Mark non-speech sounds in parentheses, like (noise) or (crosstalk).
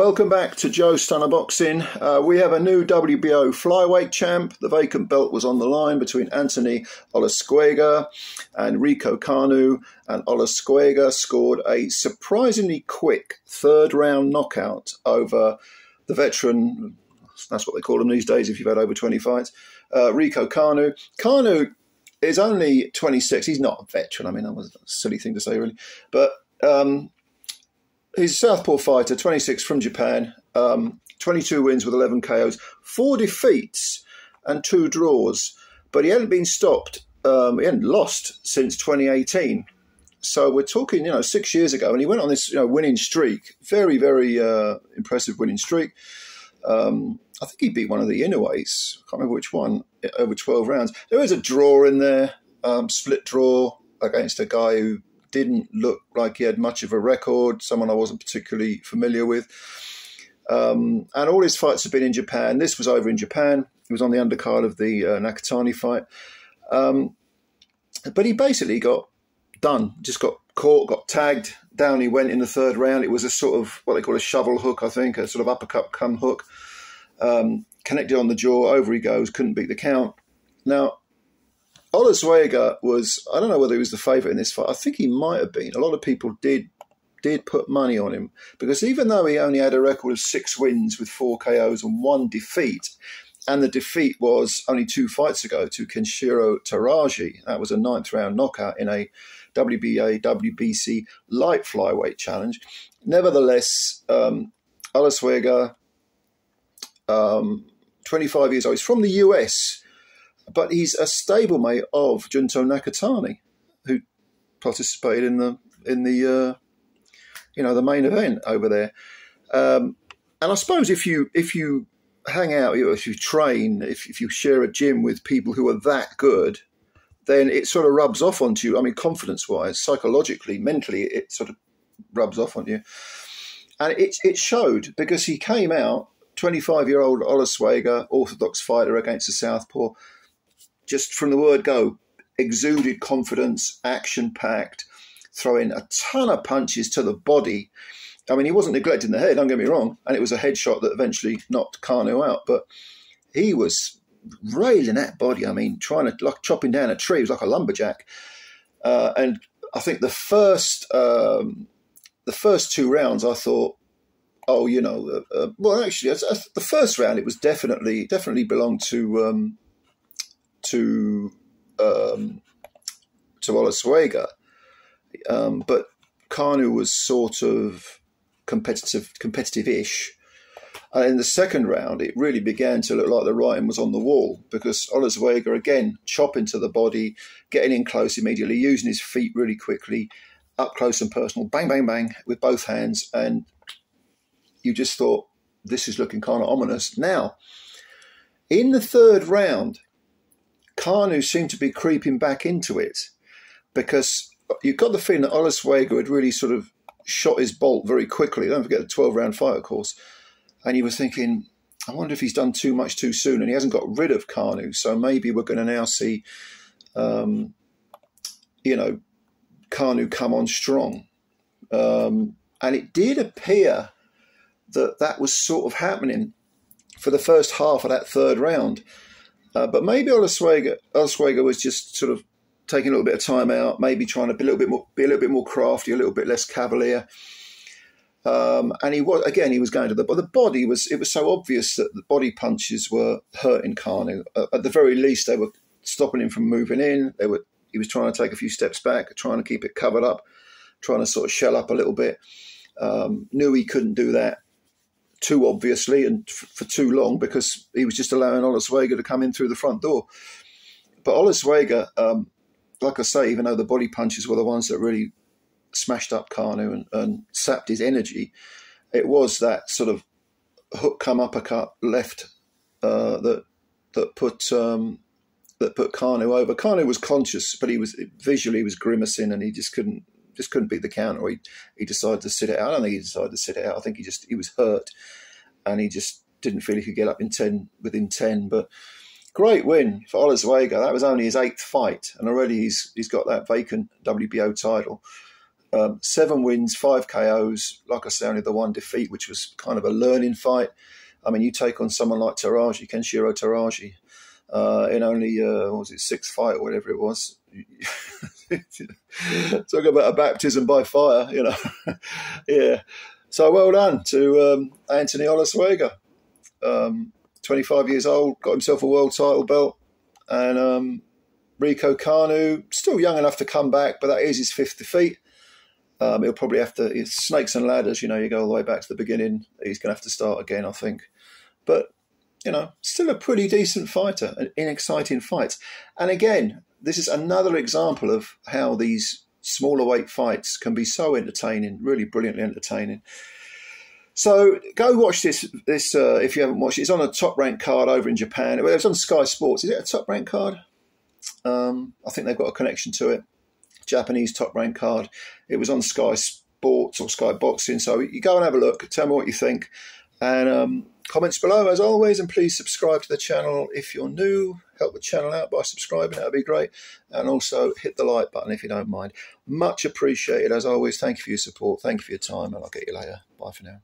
Welcome back to Joe Stunner Boxing. Uh, we have a new WBO flyweight champ. The vacant belt was on the line between Anthony Olascuaga and Riku Kano, and Olascuaga scored a surprisingly quick third round knockout over the veteran. That's what they call him these days if you've had over 20 fights. Uh, Riku Kano. Kano is only 26. He's not a veteran. I mean, that was a silly thing to say, really. But um, he's a southpaw fighter, 26 from Japan, um, 22 wins with 11 KOs, four defeats and two draws. But he hadn't been stopped, um, he hadn't lost since 2018. So we're talking, you know, six years ago, and he went on this, you know, winning streak, very, very uh, impressive winning streak. Um, I think he beat one of the Inoues. I can't remember which one over 12 rounds. There was a draw in there, um, split draw against a guy who didn't look like he had much of a record, someone I wasn't particularly familiar with. Um, and all his fights have been in Japan. This was over in Japan. He was on the undercard of the uh, Nakatani fight. Um, but he basically got done, just got caught, got tagged. Down he went in the third round. It was a sort of what they call a shovel hook, I think, a sort of uppercut come hook. Um, connected on the jaw, over he goes, couldn't beat the count. Now, Olascuaga was, I don't know whether he was the favourite in this fight. I think he might have been. A lot of people did did put money on him because even though he only had a record of six wins with four KOs and one defeat, and the defeat was only two fights ago to Kenshiro Teraji. That was a ninth round knockout in a WBA WBC light flyweight challenge. Nevertheless, um, um, 25 years old, he's from the US but he's a stablemate of Junto Nakatani, who participated in the in the uh, you know the main event over there. Um, and I suppose if you if you hang out, if you train, if, if you share a gym with people who are that good, then it sort of rubs off onto you. I mean, confidence wise, psychologically, mentally, it sort of rubs off on you. And it, it showed because he came out, 25 year old Olascuaga, orthodox fighter against a southpaw, just from the word go, exuded confidence, action packed, throwing a ton of punches to the body. I mean, he wasn't neglecting the head, don't get me wrong, and it was a headshot that eventually knocked Kano out, but he was railing that body. I mean, trying to, like chopping down a tree, he was like a lumberjack. Uh, and I think the first, um, the first two rounds, I thought, oh, you know, uh, uh, well, actually, the first round, it was definitely, definitely belonged to um, to um, to Olascuaga, um, but Kano was sort of competitive, competitive-ish. And in the second round, it really began to look like the writing was on the wall because Olascuaga again chopping to the body, getting in close immediately, using his feet really quickly, up close and personal, bang, bang, bang, with both hands, and you just thought this is looking kind of ominous. Now, in the third round, Kano seemed to be creeping back into it because you got the feeling that Olascuaga had really sort of shot his bolt very quickly. Don't forget the 12 round fight, of course. And you were thinking, I wonder if he's done too much too soon and he hasn't got rid of Kano. So maybe we're going to now see, um, you know, Kano come on strong. Um, and it did appear that that was sort of happening for the first half of that third round. Uh, but maybe Olascuaga, was just sort of taking a little bit of time out, maybe trying to be a little bit more, be a little bit more crafty, a little bit less cavalier. Um, and he was again, he was going to the but the body was it was so obvious that the body punches were hurting Kano. Uh, at the very least, they were stopping him from moving in. They were he was trying to take a few steps back, trying to keep it covered up, trying to sort of shell up a little bit. Um, knew he couldn't do that too obviously and f- for too long because he was just allowing Olascuaga to come in through the front door. But Olascuaga, um, like I say, even though the body punches were the ones that really smashed up Kano and, and sapped his energy, it was that sort of hook come uppercut left uh, that that put um, that put Kano over. Kano was conscious, but he was visually he was grimacing and he just couldn't just couldn't beat the count, or he he decided to sit it out. I don't think he decided to sit it out. I think he just he was hurt, and he just didn't feel he could get up in ten within ten. But great win for Olascuaga. That was only his eighth fight, and already he's he's got that vacant WBO title. Um, seven wins, five KOs. Like I say, only the one defeat, which was kind of a learning fight. I mean, you take on someone like Teraji, Kenshiro Teraji, uh, in only uh, what was it sixth fight or whatever it was. (laughs) (laughs) Talk about a baptism by fire, you know. (laughs) yeah. So well done to um, Anthony Olascuaga. Um, 25 years old, got himself a world title belt, and um, Riku Kano, still young enough to come back, but that is his fifth defeat. Um, he'll probably have to, it's snakes and ladders, you know, you go all the way back to the beginning. He's going to have to start again, I think. But, you know, still a pretty decent fighter in exciting fights. And again, this is another example of how these smaller weight fights can be so entertaining, really brilliantly entertaining. So go watch this. This uh, if you haven't watched it, it's on a top ranked card over in Japan. It was on Sky Sports. Is it a top ranked card? Um, I think they've got a connection to it. Japanese top ranked card. It was on Sky Sports or Sky Boxing. So you go and have a look. Tell me what you think, and um, comments below as always. And please subscribe to the channel if you're new. Help the channel out by subscribing. That'd be great. And also hit the like button if you don't mind. Much appreciated as always. Thank you for your support. Thank you for your time, and I'll get you later. Bye for now.